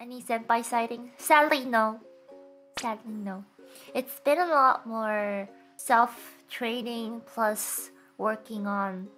Any senpai sightings? Sadly, no. Sadly, no. It's been a lot more self training plus working on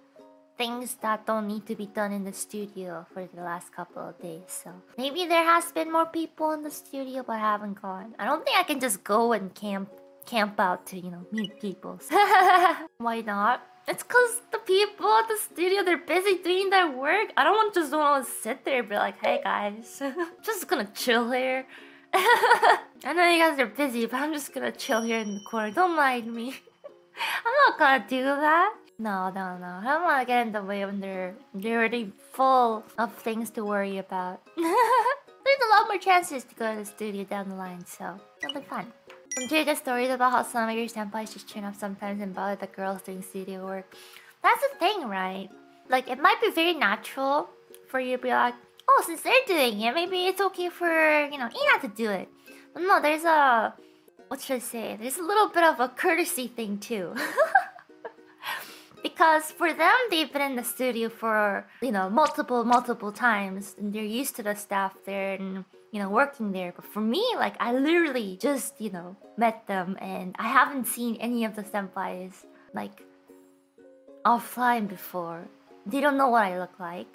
things that don't need to be done in the studio for the last couple of days. So maybe there has been more people in the studio, but I haven't gone. I don't think I can just go and camp camp out to you know meet people. Why not? It's cause the people at the studio they're busy doing their work. I don't want to just want to sit there and be like, hey guys, just gonna chill here. I know you guys are busy, but I'm just gonna chill here in the corner. Don't mind me. I'm not gonna do that. No, no, no. I don't want to get in the way when they're they're already full of things to worry about. There's a lot more chances to go to the studio down the line, so it'll be fun. Some the stories about how some of your senpais just turn up sometimes and bother the girls doing studio work. That's the thing, right? Like, it might be very natural for you to be like, oh, since they're doing it, maybe it's okay for, you know, Ina to do it. But no, there's a... What should I say? There's a little bit of a courtesy thing, too. because for them they've been in the studio for you know multiple multiple times and they're used to the staff there and you know working there. But for me like i literally just you know met them and i haven't seen any of the senpais like offline before. They don't know what i look like.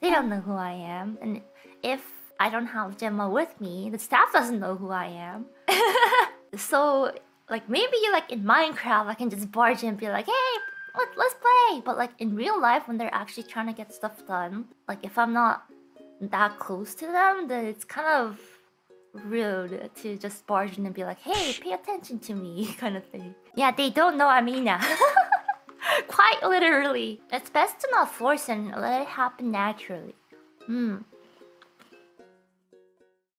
They don't know who i am. And if i don't have gemma with me the staff doesn't know who i am. So like maybe like in minecraft i can just barge in and be like hey let's play. But like in real life, when they're actually trying to get stuff done, like if I'm not that close to them, then it's kind of rude to just barge in and be like, hey, pay attention to me, kind of thing. Yeah, they don't know Amina. Quite literally. It's best to not force and let it happen naturally. Hmm.